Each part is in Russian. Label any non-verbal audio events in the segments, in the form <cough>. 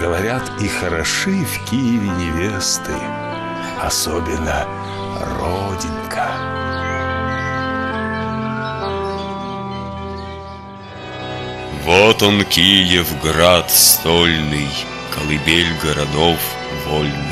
Говорят, и хороши в Киеве невесты, особенно родинка. Вот он, Киев, град стольный, колыбель городов вольных.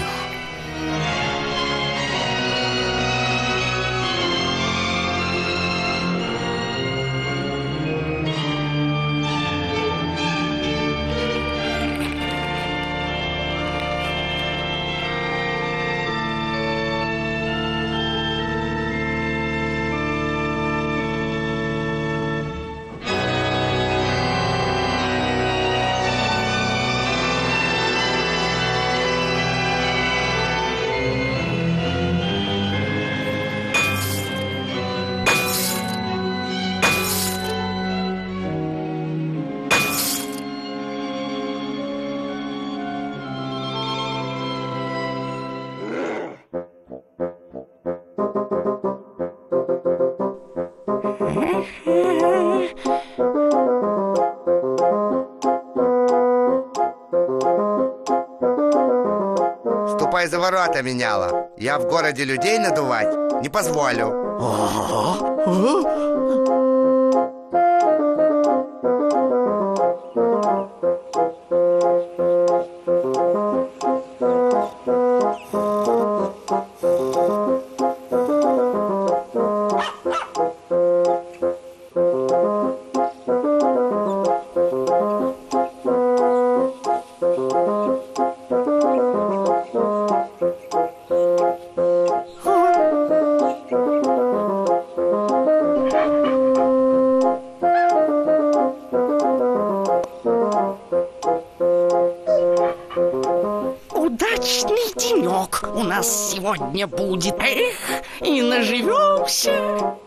Ворота, меняла. Я в городе людей надувать не позволю. Нас сегодня будет. Эх, и наживемся.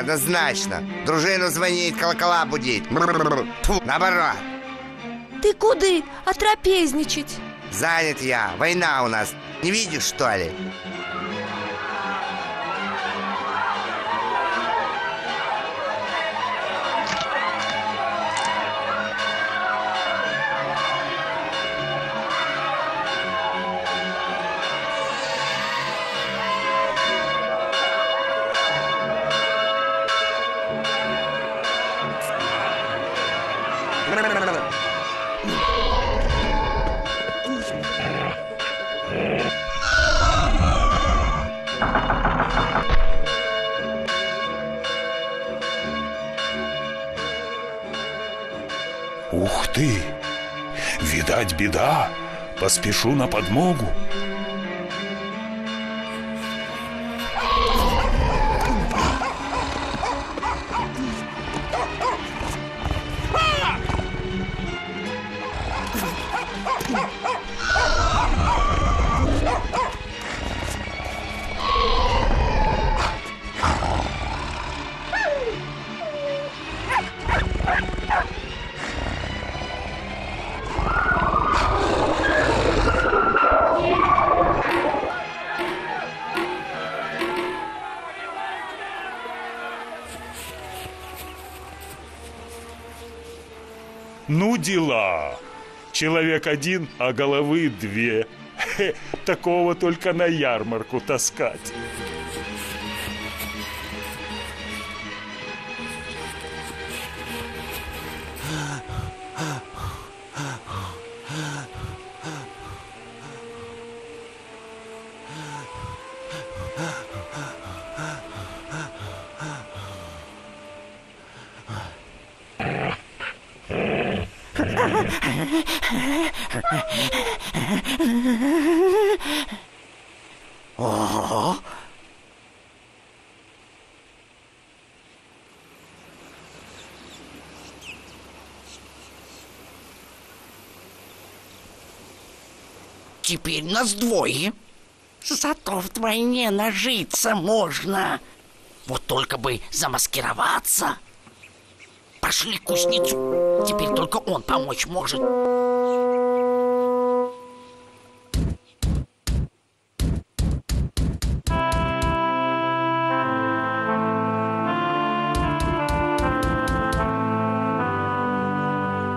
Однозначно. Дружину звонить, колокола будить. Тьфу, наоборот. Ты куды? Отрапезничать. Занят я. Война у нас. Не видишь, что ли? Поспешу на подмогу. Человек один, а головы две. <laughs> Хе, такого только на ярмарку таскать. Теперь нас двое. Зато вдвойне нажиться можно. Вот только бы замаскироваться. Пошли кузнецу. Теперь только он помочь может.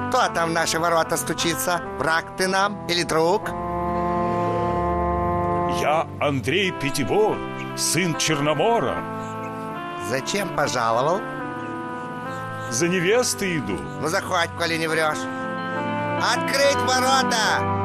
Кто там в наши ворота стучится? Враг ты нам или друг? Я Андрей Пятибор, сын Черномора. Зачем пожаловал? За невестой иду. Ну заходь, коли не врешь. Открыть ворота!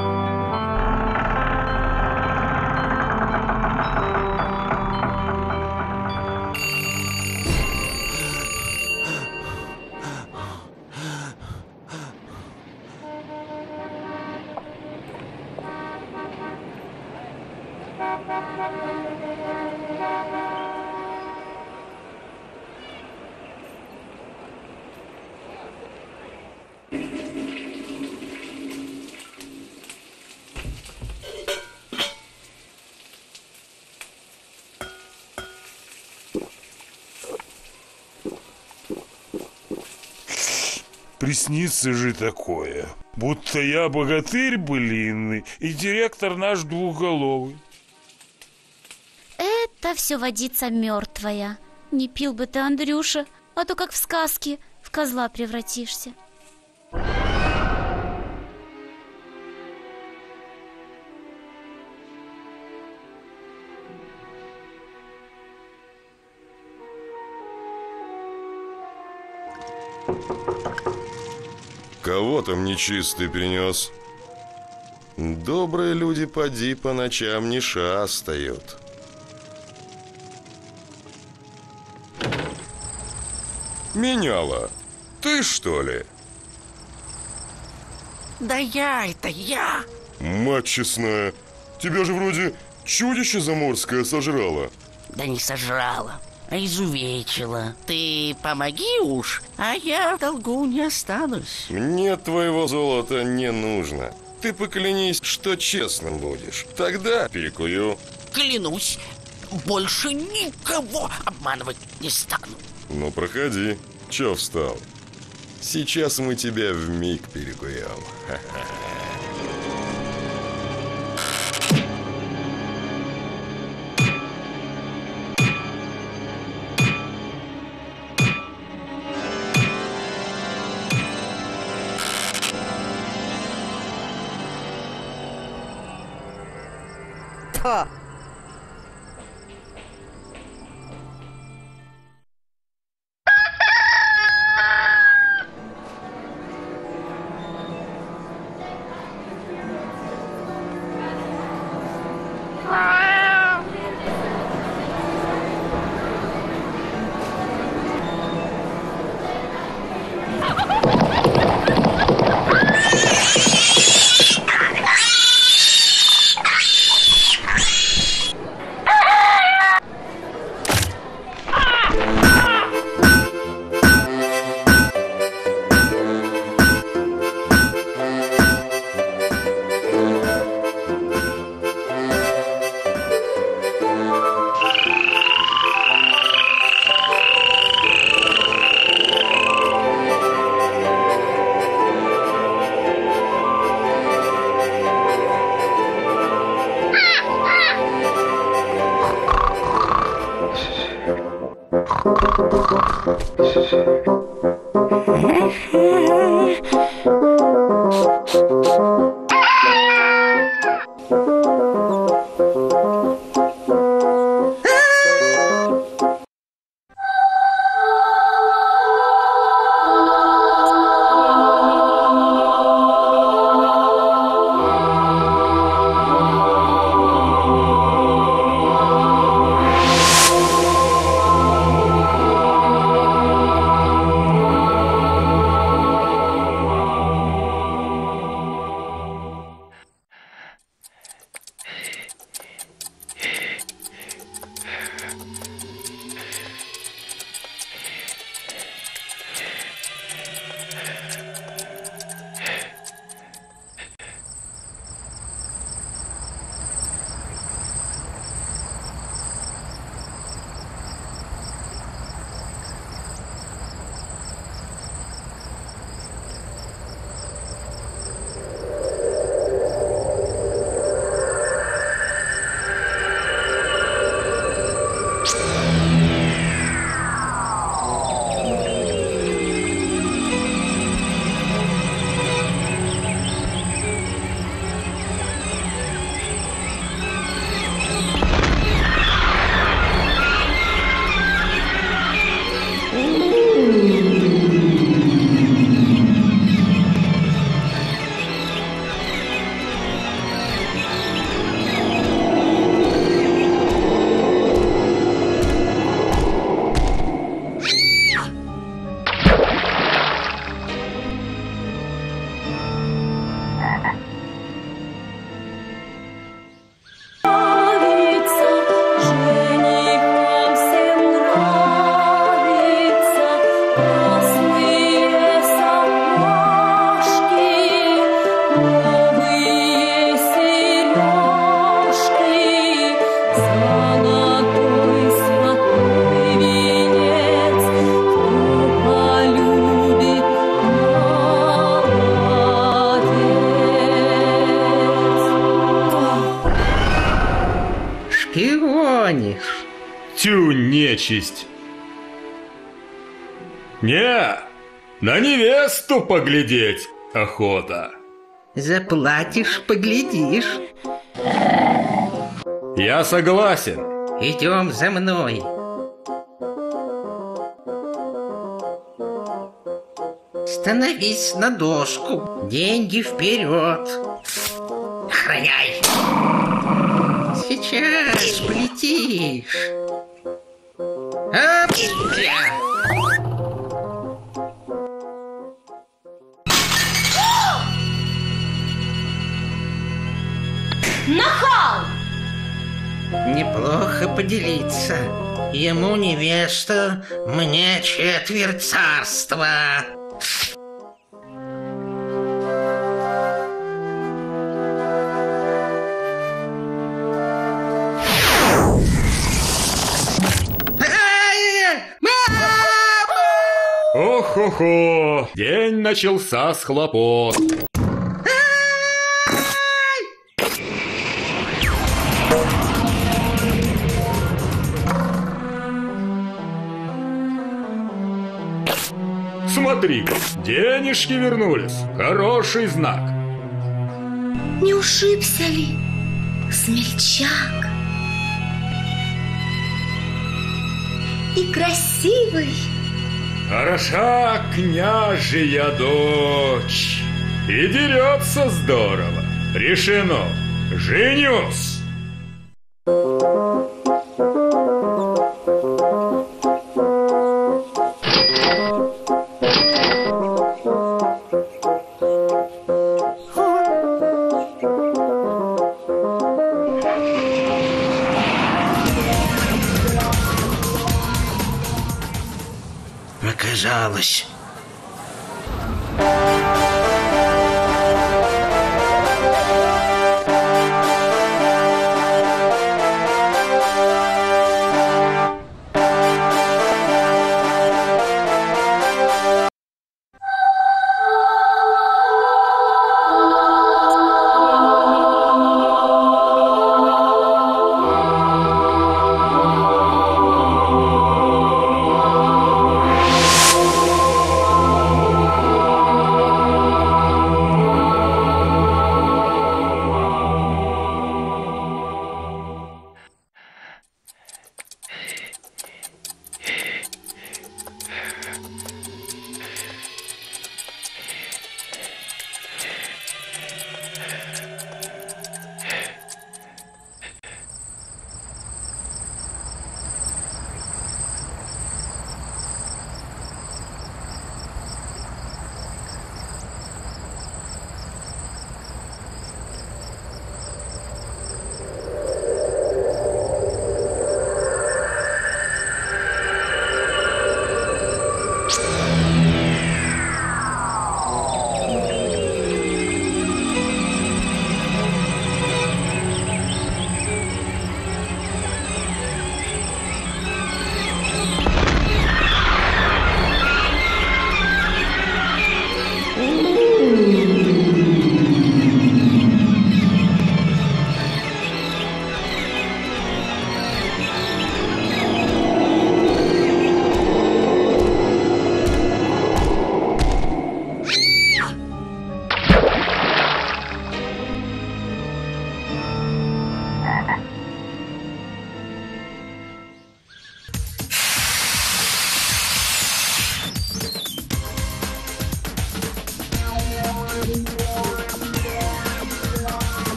Приснится же такое, будто я богатырь былинный и директор наш двухголовый. Это все водица мертвая. Не пил бы ты, Андрюша, а то как в сказке в козла превратишься. Кого там нечистый принес? Добрые люди поди по ночам не шастают. Меняла, ты что ли? Да я это я. Мать честная, тебя же вроде чудище заморское сожрало. Да не сожрала, а изувечила. Ты помоги уж, а я в долгу не останусь. Мне твоего золота не нужно. Ты поклянись, что честным будешь. Тогда перекую. Клянусь, больше никого обманывать не стану. Ну, проходи. Чё встал? Сейчас мы тебя в миг перекуем. Та. 哈 Шпионишь? Тю, нечисть! Не, на невесту поглядеть охота. Заплатишь, поглядишь. Я согласен. Идем за мной. Становись на доску. Деньги вперед. Охраняй. Сейчас полетишь. Опля! Нахал! Неплохо поделиться. Ему невеста, мне четверть царства. Ох-хо-хо, день начался с хлопот. Смотри, денежки вернулись. Хороший знак. Не ушибся ли, смельчак? И красивый. Хороша княжья дочь. И дерется здорово. Решено. Женюсь. Derviş.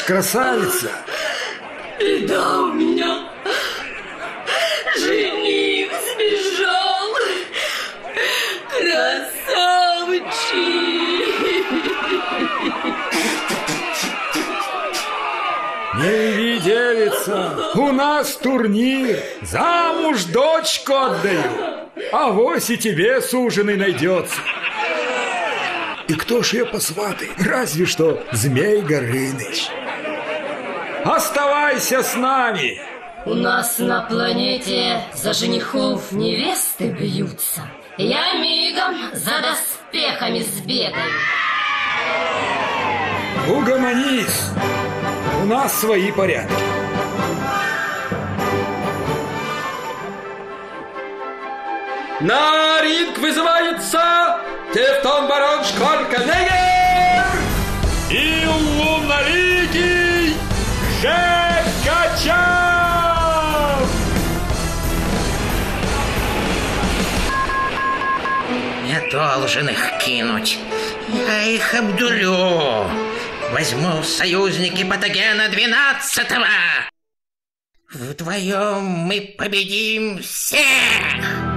Идешь, красавица? Беда у меня. Жених сбежал. Красавчик. Не иди, девица, у нас турнир, замуж дочку отдаю, а вось и тебе суженый найдется. И кто ж ее посватает? Разве что Змей Горыныч. Оставайся с нами! У нас на планете за женихов невесты бьются. Я мигом за доспехами сбегаю. Угомонись! У нас свои порядки. На ринг вызывается Тевтон Барон Шкорканегер и луноликий Жекачан! Я должен их кинуть. Я их обдурю. Возьму в союзники патогена 12-го. Вдвоем мы победим всех!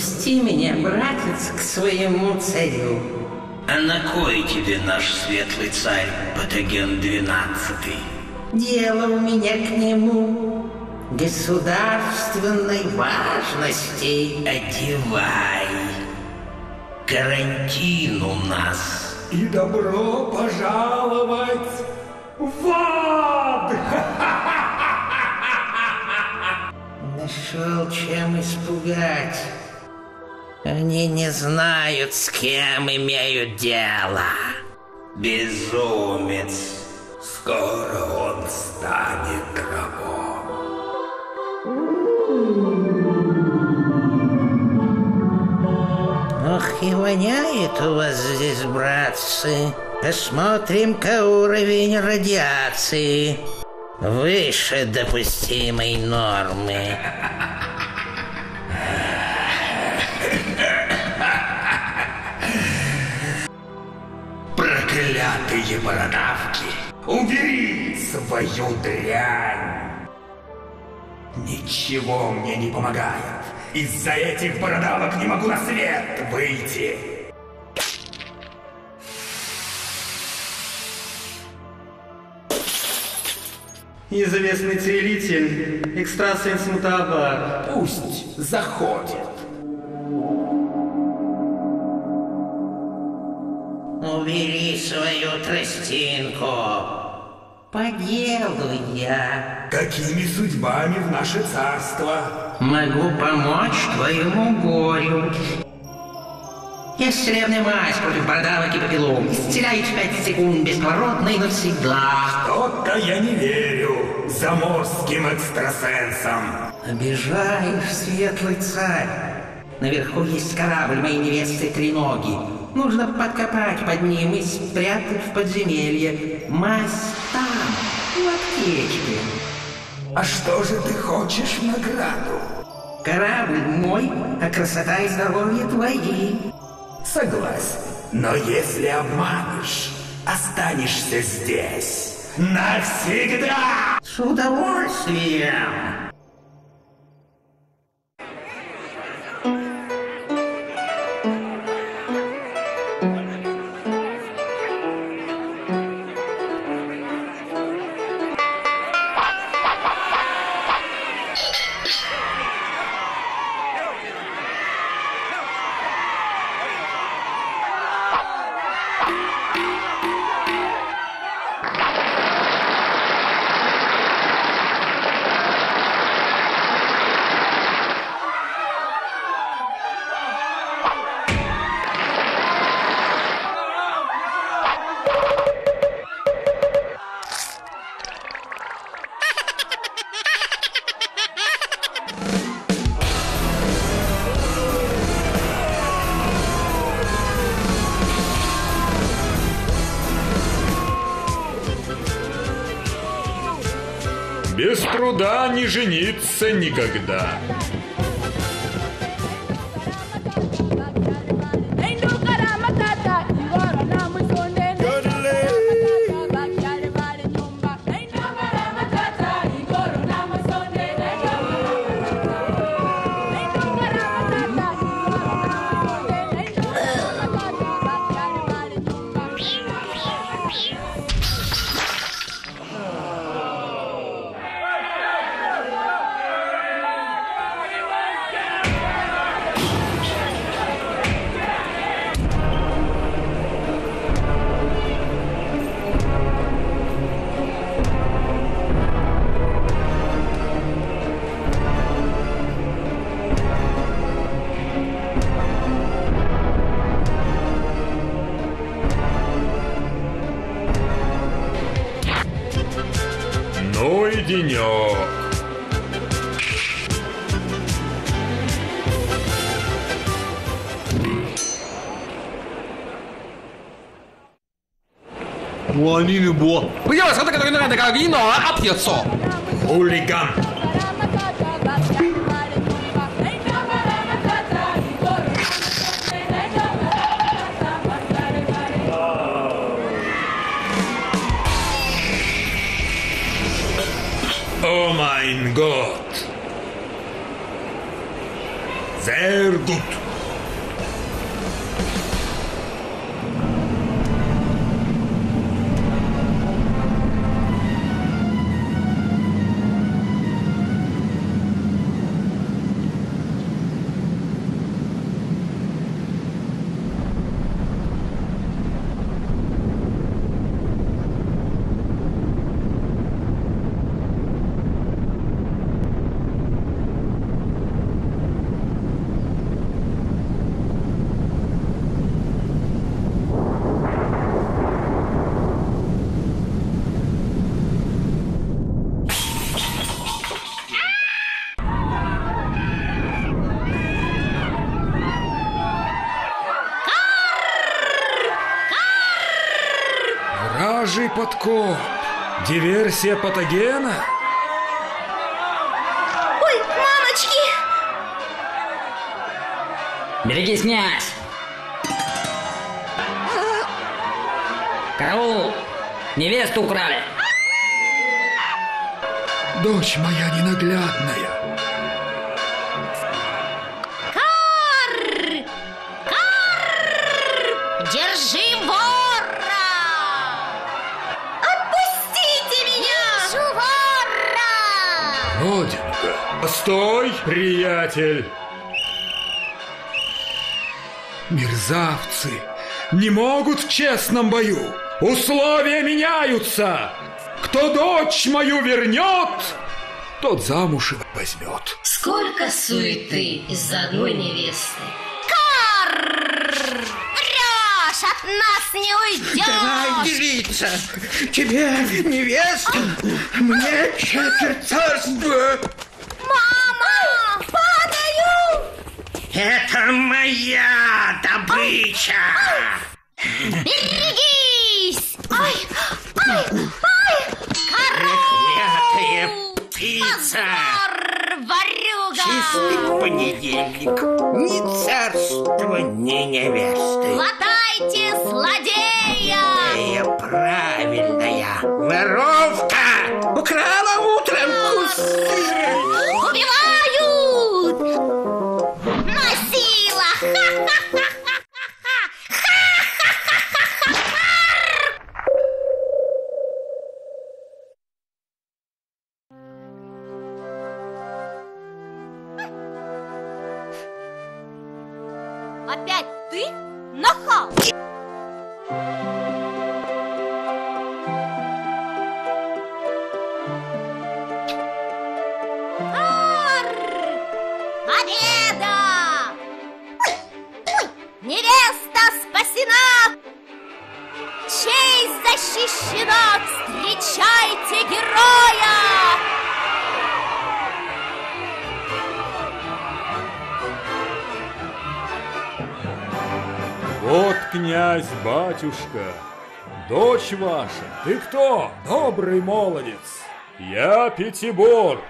Пусти меня, братец, к своему царю. А на кой тебе наш светлый царь Патоген двенадцатый? Дело у меня к нему государственной важности. Одевай. Карантин у нас. И добро пожаловать в ад! Нашел чем испугать. Они не знают, с кем имеют дело. Безумец. Скоро он станет рабом. Ох, и воняет у вас здесь, братцы. Посмотрим-ка уровень радиации. Выше допустимой нормы. <laughs> Проклятые бородавки! Убери свою дрянь! Ничего мне не помогает. Из-за этих бородавок не могу на свет выйти. Известный целитель, экстрасенс Мутабар. Пусть заходит. Убери свою тростинку. По делу я. Какими судьбами в наше царство? Могу помочь твоему горю. Я целебная мазь против бородавок и попелом. Исцеляю в 5 секунд бесповоротно и навсегда. Что-то я не верю заморским экстрасенсам. Обижаешь, светлый царь. Наверху есть корабль моей невесты Треноги. Нужно подкопать под ним и спрятать в подземелье. Мазь там, в аптечке. А что же ты хочешь в награду? Корабль мой, а красота и здоровье твои. Согласен. Но если обманешь, останешься здесь. Навсегда! С удовольствием. Cook die. Жениться никогда. Ну и денек. Хулиган. О God. Подкоп. Диверсия патогена? Ой, мамочки! Берегись, князь! Караул! Невесту украли! Дочь моя ненаглядная. Постой, приятель. Мерзавцы не могут в честном бою. Условия меняются. Кто дочь мою вернет, тот замуж и возьмет. Сколько суеты из-за одной невесты. Кар! Врешь! От нас не уйдешь! Давай делиться. Тебе невесту, мне четверть царства. Это моя добыча. Берегись! Ай! Ай! Проклятая птица. Ворюга! Чистый понедельник. Ни царства, ни невесты. Хватайте злодея! Ты правильная воровка. Украла ты? Нахал! Победа! Невеста спасена! Честь защищена! Встречайте героя! Вот князь, батюшка, дочь ваша, ты кто, добрый молодец? Я Пятибор,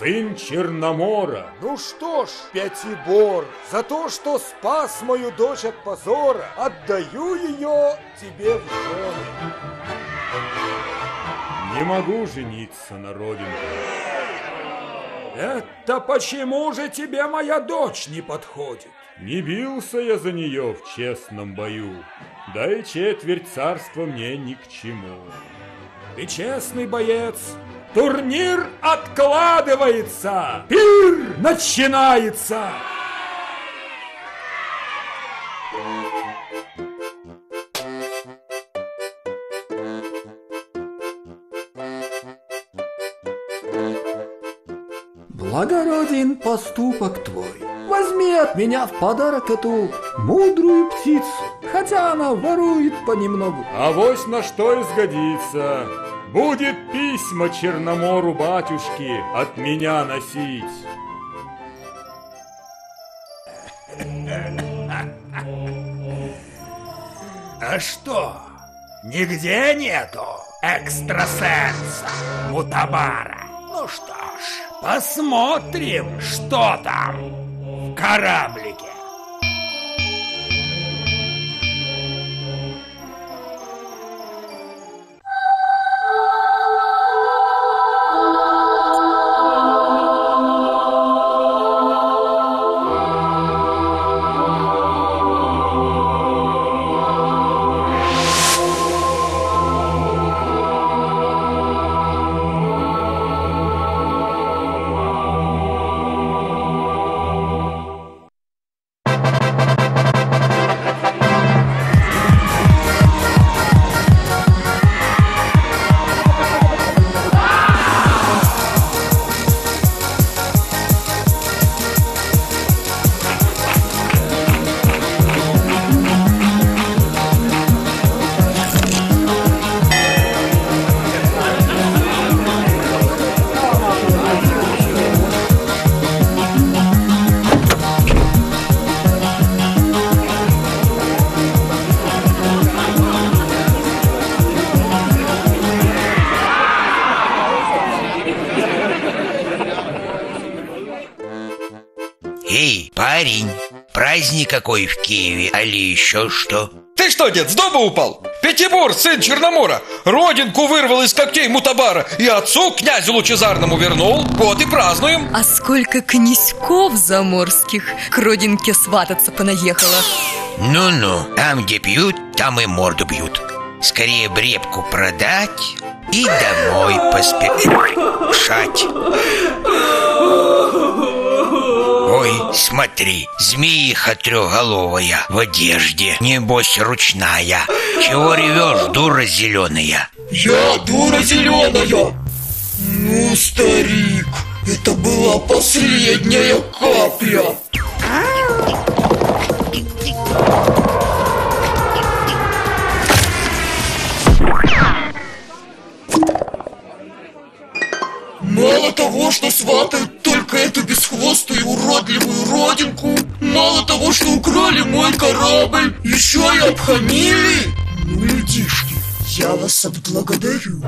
сын Черномора. Ну что ж, Пятибор, за то, что спас мою дочь от позора, отдаю ее тебе в жены. Не могу жениться на родине. Это почему же тебе моя дочь не подходит? Не бился я за нее в честном бою, да и четверть царства мне ни к чему. Ты честный боец, турнир откладывается, пир начинается. Благороден поступок твой. Возьми от меня в подарок эту мудрую птицу, хотя она ворует понемногу. Авось на что изгодится. Будет письма Черномору батюшки от меня носить. А что, нигде нету экстрасенса Мутабара? Ну что ж, посмотрим, что там кораблике. Какой в Киеве, али еще что? Ты что, дед, с дома упал? Пятибор, сын Черномора, родинку вырвал из когтей Мутабара и отцу, князю Лучезарному, вернул. Вот и празднуем. А сколько князьков заморских к родинке свататься понаехало. Ну-ну, там, где пьют, там и морду бьют. Скорее брепку продать и домой поспешать. Смотри, змеиха трехголовая в одежде, небось ручная. Чего ревешь, дура зеленая? Я дура зеленая! Ну, старик, это была последняя капля. Мало того, что сватают только эту бесхвостую уродливую родинку, мало того, что украли мой корабль, еще и обхамили. Ну, людишки, я вас отблагодарю.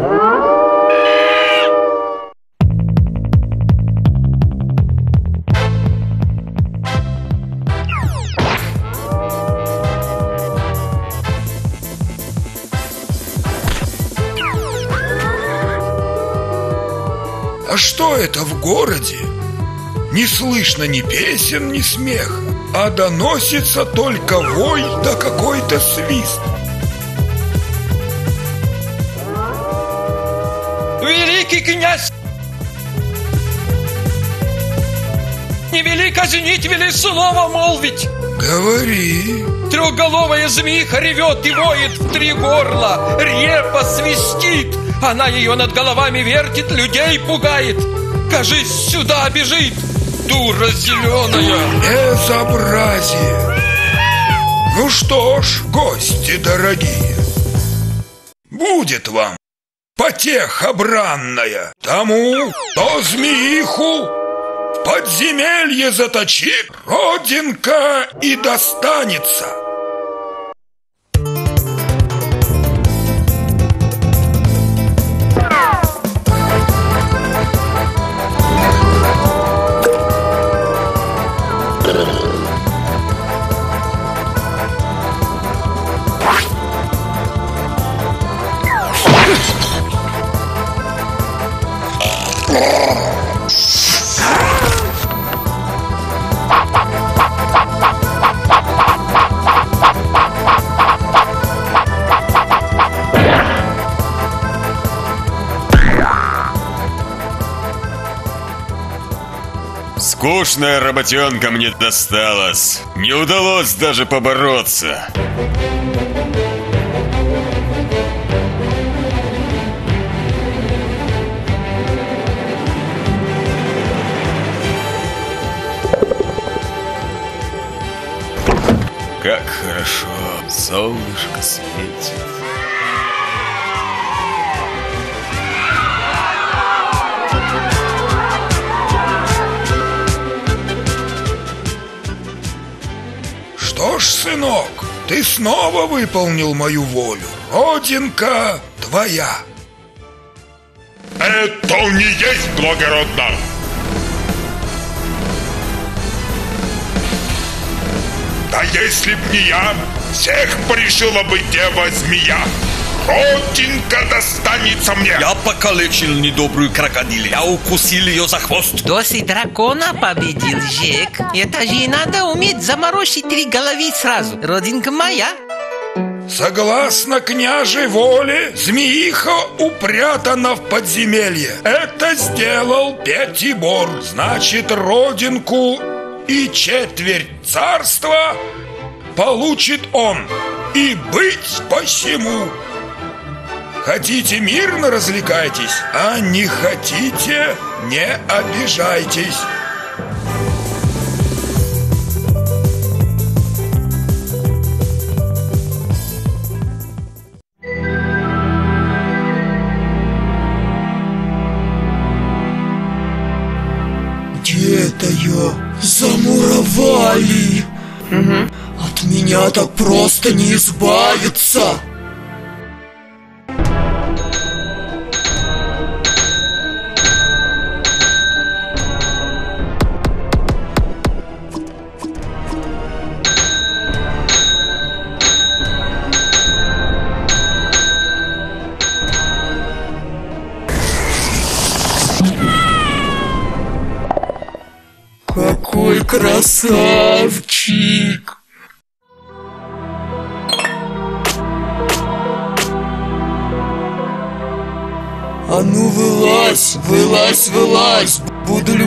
Это в городе? Не слышно ни песен, ни смеха, а доносится только вой да какой-то свист. Великий князь! Не вели казнить, вели слово молвить! Говори. Трехголовая змеиха ревет и воет в три горла, репа свистит, она ее над головами вертит, людей пугает. Кажись, сюда бежит, дура зеленая. Безобразие. Ну что ж, гости дорогие, будет вам потеха бранная тому, кто змеиху в подземелье заточит, родинка и достанется. Скучная работенка мне досталась. Не удалось даже побороться. Как хорошо, солнышко светит. Ты снова выполнил мою волю. Родинка твоя. Это не есть благородно. Да если б не я, всех порешила бы дева-змея. Родинка достанется мне. Я покалечил недобрую крокодил. Я укусил ее за хвост. Доси дракона победил Жек. Это же и надо уметь заморочить три головы сразу. Родинка моя. Согласно княжей воле, змеиха упрятана в подземелье. Это сделал Пятибор. Значит, родинку и четверть царства получит он. И быть посему. Хотите мирно развлекайтесь, а не хотите, не обижайтесь. Где это я? Замуровали! От меня так просто не избавиться!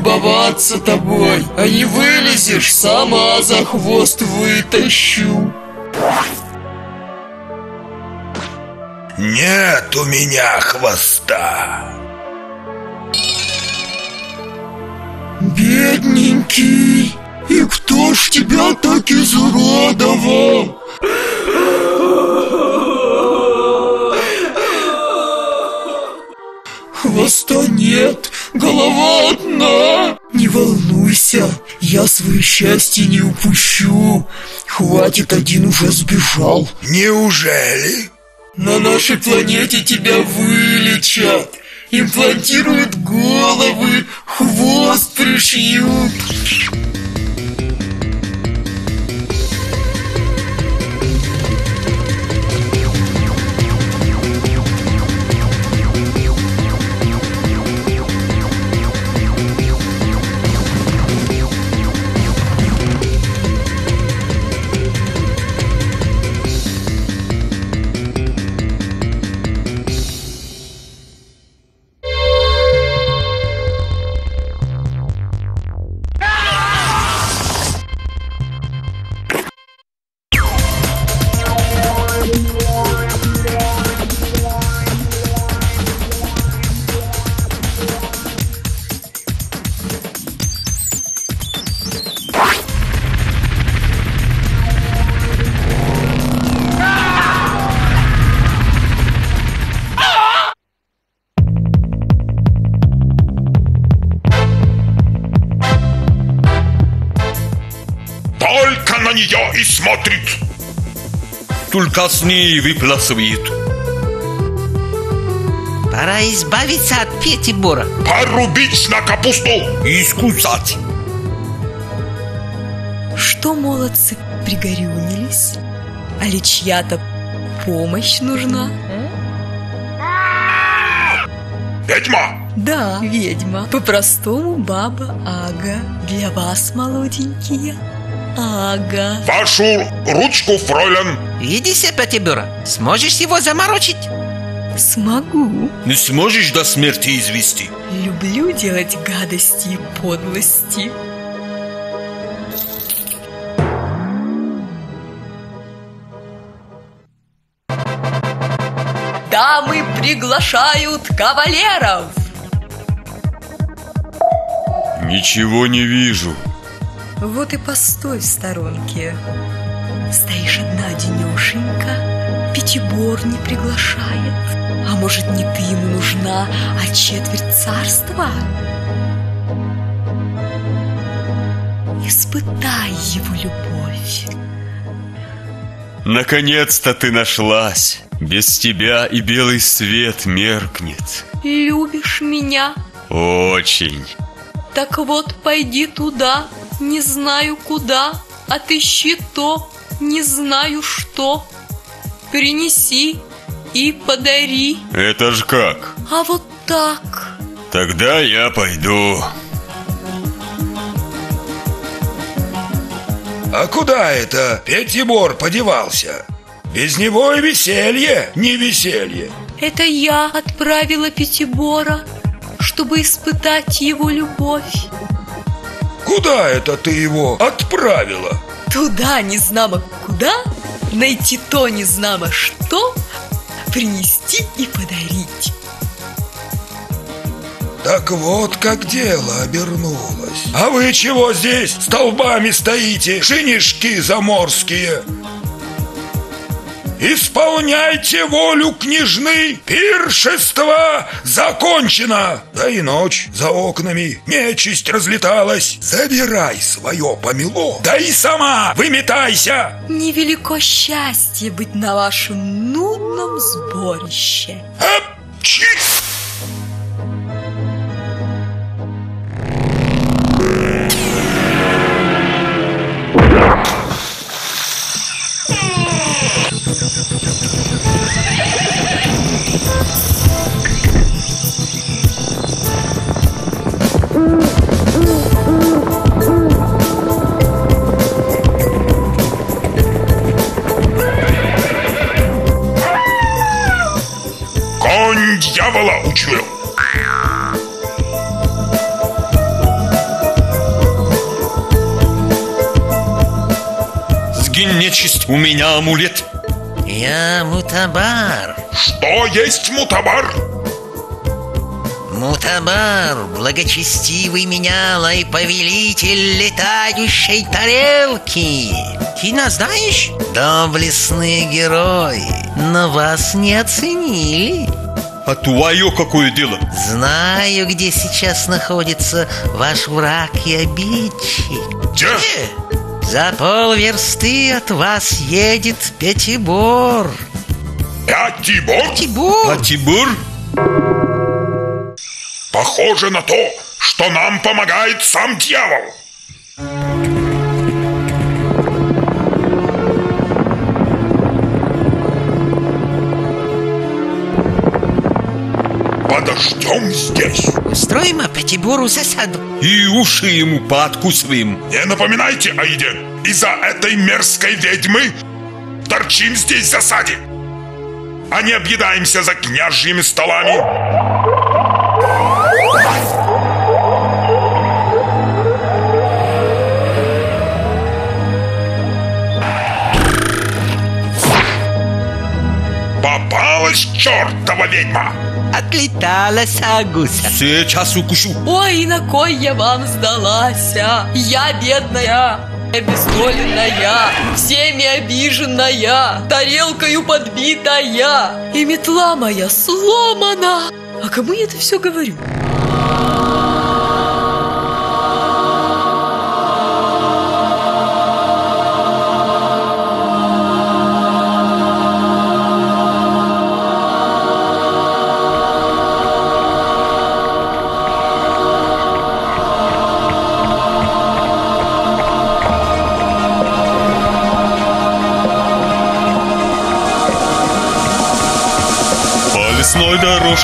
Любоваться тобой. А не вылезешь, сама за хвост вытащу. Нет у меня хвоста. Бедненький, и кто ж тебя так изуродовал? Хвоста нет, голова одна. Не волнуйся, я свое счастье не упущу. Хватит, один уже сбежал. Неужели? На нашей планете тебя вылечат. Имплантируют головы, хвост пришьют. Ней выплясывает. Пора избавиться от Пятибора. Порубить на капусту. И искусать. Что молодцы пригорюнились? А ли чья-то помощь нужна? Ведьма! Да, ведьма. По-простому баба Ага. Для вас, молоденькие. Ага. Вашу ручку, фройлен. Видишь Пятибюра, сможешь его заморочить? Смогу. Не сможешь до смерти извести? Люблю делать гадости и подлости. Дамы приглашают кавалеров. Ничего не вижу. Вот и постой в сторонке. Стоишь одна денешенька, Пятибор не приглашает. А может, не ты ему нужна, а четверть царства? Испытай его любовь. Наконец-то ты нашлась. Без тебя и белый свет меркнет. Любишь меня? Очень. Так вот, пойди туда, не знаю куда, отыщи то, не знаю что. Принеси и подари. Это ж как? А вот так. Тогда я пойду. А куда это Пятибор подевался? Без него и веселье, не веселье. Это я отправила Пятибора, чтобы испытать его любовь. Куда это ты его отправила? Туда не знамо куда, найти то не знамо что, принести и подарить. Так вот как дело обернулось. А вы чего здесь столбами стоите, шинишки заморские? Исполняйте волю княжны, пиршество закончено. Да и ночь за окнами, нечисть разлеталась. Забирай свое помело, да и сама выметайся. Невелико счастье быть на вашем нудном сборище. Апчи! Учуял. Сгинь, нечисть, у меня амулет. Я мутабар. Что есть мутабар? Мутабар, благочестивый меняла и повелитель летающей тарелки. Ты нас знаешь? Доблестные герои, но вас не оценили. А твое какое дело? Знаю, где сейчас находится ваш враг и обидчик. Где? За полверсты от вас едет Пятибор. Пятибор? Пятибор? Пятибор? Похоже на то, что нам помогает сам дьявол. Подождем здесь. Устроим Пятибору засаду. И уши ему пооткусываем. Не напоминайте о еде. Из-за этой мерзкой ведьмы торчим здесь в засаде. А не объедаемся за княжьими столами. Попалась чертова ведьма! Отлетала сагуса. Сейчас укушу. Ой, на кой я вам сдалась? Я бедная, обездоленная, всеми обиженная, тарелкою подбитая, и метла моя сломана. А кому я это все говорю?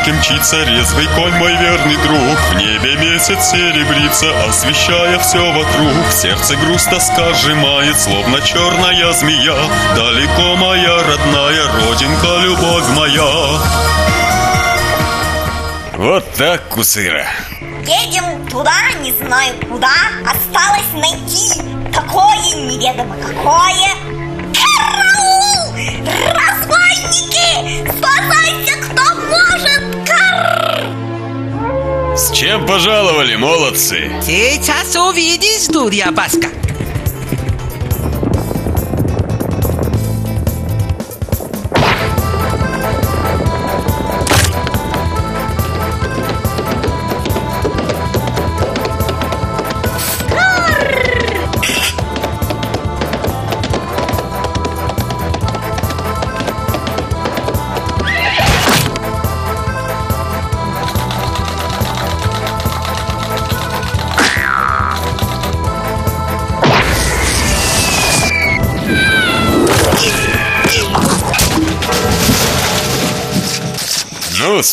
Дорожке мчится резвый конь, мой верный друг. В небе месяц серебрится, освещая все вокруг. Сердце грусть тоска сжимает, словно черная змея. Далеко моя родная родинка, любовь моя. Вот так, Кусыра. Едем туда, не знаю куда. Осталось найти такое неведомо какое. Караул! Разбойники! Спасайся, с чем пожаловали, молодцы? Сейчас увидишь, дурья баска.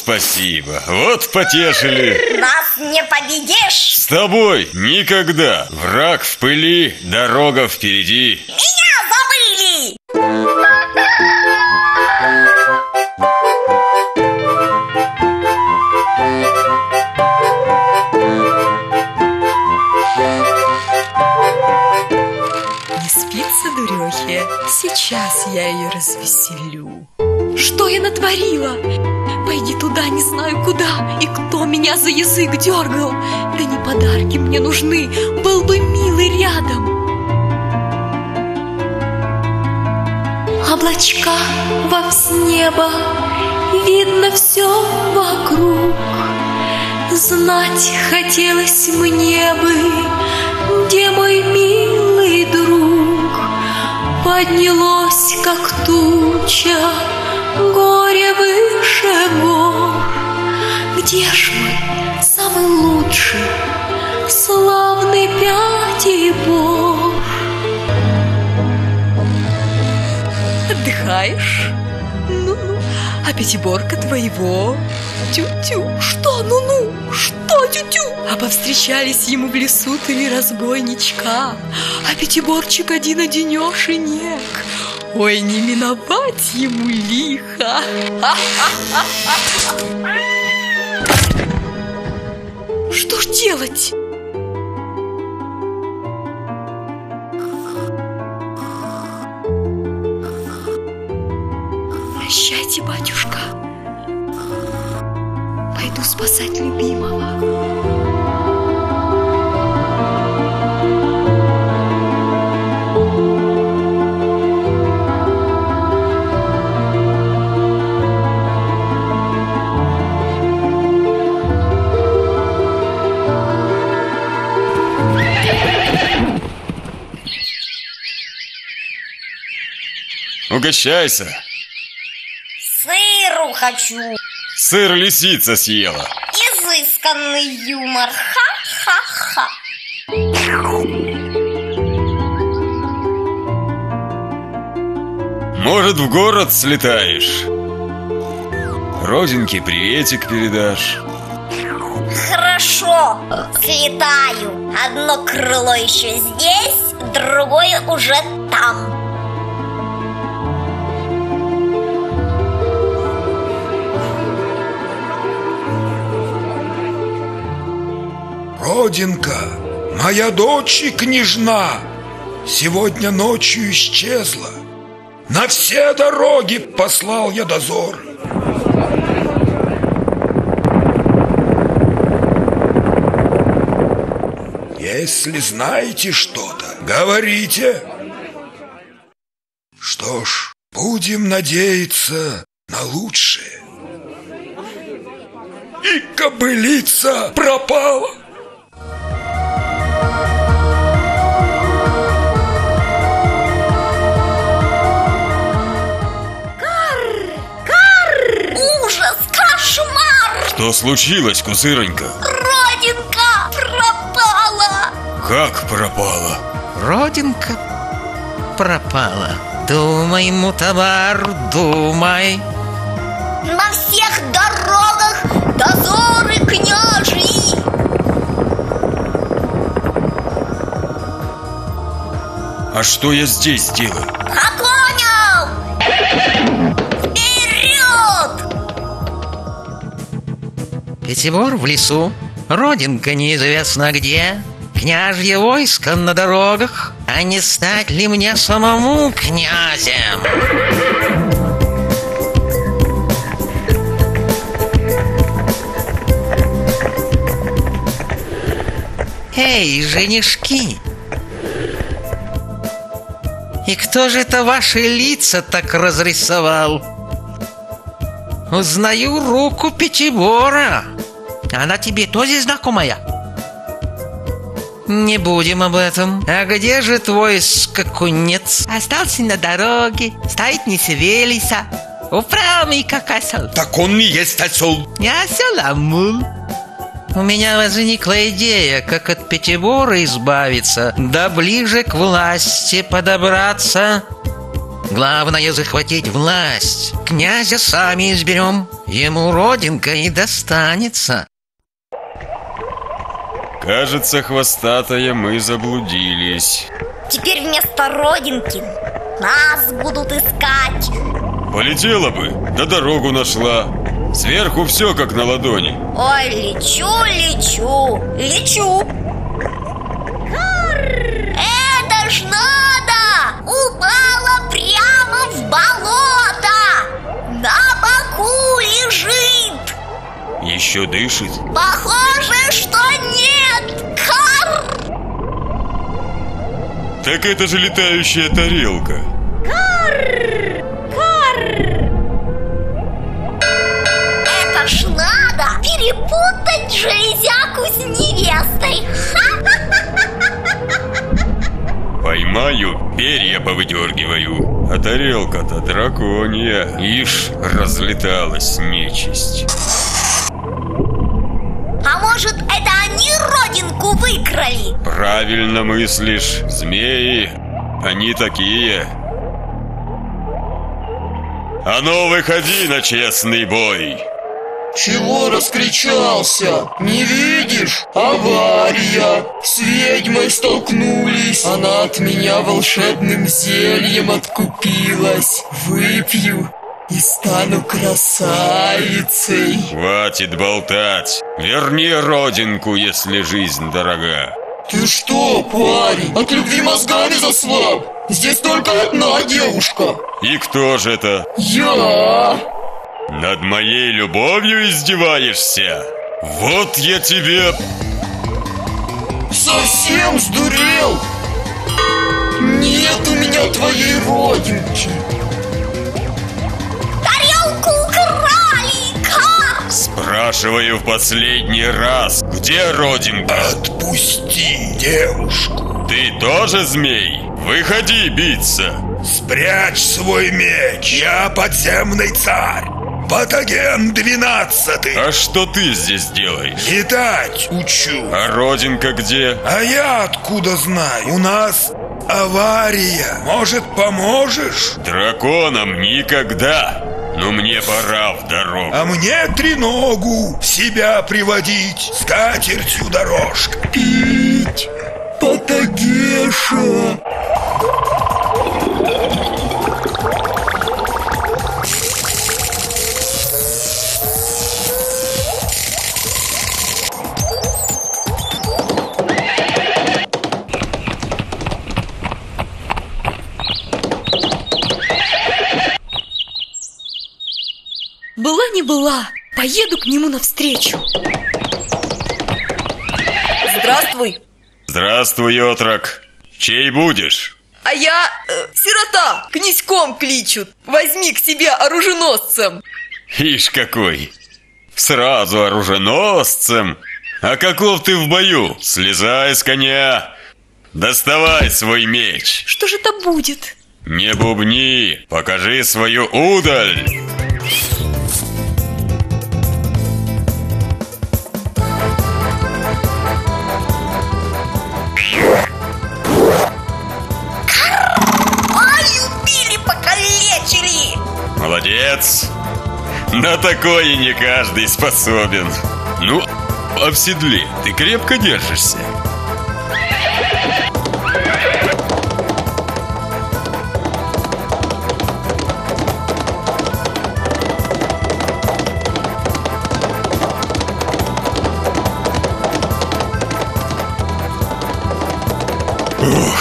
Спасибо. Вот потешили. Нас не победишь! С тобой никогда. Враг в пыли, дорога впереди. Меня забыли! Не спится дурехе? Сейчас я ее развеселю. Что я натворила? Пойди туда, не знаю куда. И кто меня за язык дергал? Да не подарки мне нужны, был бы милый рядом. Облачка во неба, видно все вокруг. Знать хотелось мне бы, где мой милый друг. Поднялось, как туча, горе выше гор. Где ж мы, самый лучший, славный Пятибор? Отдыхаешь? Ну-ну, а пятиборка твоего? Тю-тю, что ну-ну, что тю-тю? А повстречались ему в лесу три разбойничка, А пятиборчик один-одинешенек. Ой, не миновать ему лихо. Что ж делать? Прощайте, батюшка. Пойду спасать любимого. Угощайся. Сыру хочу! Сыр лисица съела. Изысканный юмор! Ха-ха-ха! Может, в город слетаешь? Родинке приветик передашь. Хорошо, слетаю. Одно крыло еще здесь, другое уже там. Родинка, моя дочь и княжна, сегодня ночью исчезла. На все дороги послал я дозор. Если знаете что-то, говорите. Что ж, будем надеяться на лучшее. И кобылица пропала. Что случилось, кузыронька? Родинка пропала! Как пропала? Родинка пропала. Думай, мутабар, думай. На всех дорогах дозоры княжьи! А что я здесь делаю? Пятибор в лесу, родинка неизвестно где, Княжье войско на дорогах, а не стать ли мне самому князем? Эй, женишки! И кто же это ваши лица так разрисовал? Узнаю руку Пятибора. Она тебе тоже знакомая? Не будем об этом. А где же твой скакунец? Остался на дороге, стоит не шевелится. Упрямый, как осел. Так он и есть осел. Не осел, а мул. У меня возникла идея, как от Пятибора избавиться, да ближе к власти подобраться. Главное захватить власть. Князя сами изберем. Ему родинка и достанется. Кажется, хвостатая, мы заблудились. Теперь вместо родинки нас будут искать. Полетела бы, да дорогу нашла. Сверху все как на ладони. Ой, лечу, лечу, лечу. Это ж надо! Упала прямо в болото! На боку лежит! Еще дышит. Похоже, что нет! Так это же летающая тарелка. Это ж надо перепутать железяку с невестой! <laughs> Поймаю, перья повыдергиваю. А тарелка-то драконья. Ишь, разлеталась нечисть. А может, это они родинку выкрали? Правильно мыслишь. Змеи, они такие. А ну, выходи на честный бой. Чего раскричался? Не видишь? Авария! С ведьмой столкнулись. Она от меня волшебным зельем откупилась. Выпью и стану красавицей. Хватит болтать. Верни родинку, если жизнь дорога. Ты что, парень, от любви мозгами заслаб? Здесь только одна девушка. И кто же это? Я! Над моей любовью издеваешься? Вот я тебе... Совсем сдурел? Нет у меня твоей родинки. Спрашиваю в последний раз, где родинка? Отпусти девушку. Ты тоже змей? Выходи биться. Спрячь свой меч, я подземный царь. Патоген 12 А что ты здесь делаешь? Летать учу А родинка где? А я откуда знаю? У нас авария Может, поможешь? Драконам никогда Но мне пора в дорогу. А мне треногу Себя приводить. С катертью дорожка. Пить. Патогеша не была, поеду к нему навстречу. Здравствуй. Здравствуй, отрок Чей будешь? А я э, сирота, князьком кличут. Возьми к себе оруженосцем. Ишь какой Сразу оруженосцем А каков ты в бою? Слезай с коня Доставай свой меч Что же это будет? Не бубни, покажи свою удаль Молодец. На такое не каждый способен. Ну, а в седле ты крепко держишься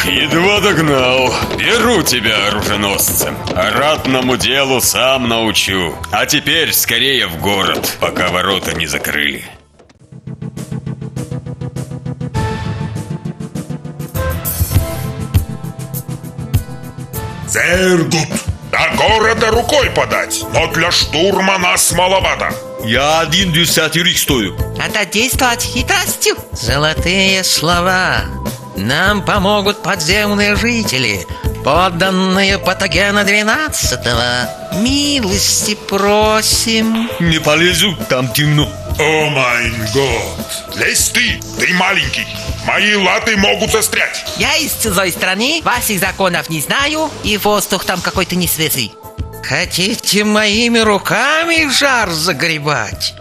едва догнал. Беру тебя, оруженосцем. Ратному делу сам научу. А теперь скорее в город, пока ворота не закрыли. Зердут! До города рукой подать, но для штурма нас маловато. Я один десятирик стою. Надо действовать хитростью. Золотые слова. Нам помогут подземные жители, подданные патогена 12 -го. Милости просим. Не полезу, там темно. О май год. Лезь ты, ты маленький. Мои латы могут застрять. Я из чужой страны, ваших законов не знаю, и воздух там какой-то не свежий. Хотите моими руками жар загребать?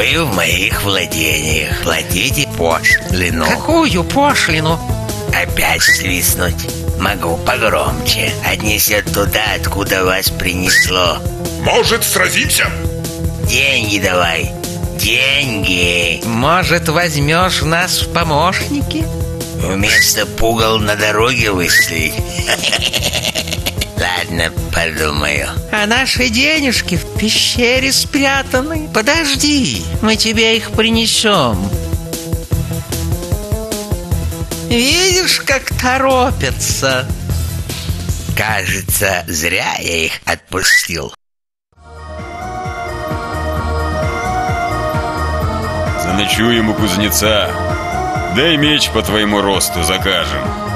Вы в моих владениях. Платите пошлину. Какую пошлину? Опять свистнуть. Могу погромче. Отнесет туда, откуда вас принесло. Может, сразимся? Деньги давай. Деньги. Может, возьмешь нас в помощники? Вместо пугал на дороге выставить. <laughs> Ладно, подумаю. А наши денежки в пещере спрятаны. Подожди, мы тебе их принесем. Видишь, как торопятся. Кажется, зря я их отпустил. Заночуем у кузнеца. Дай меч по твоему росту закажем.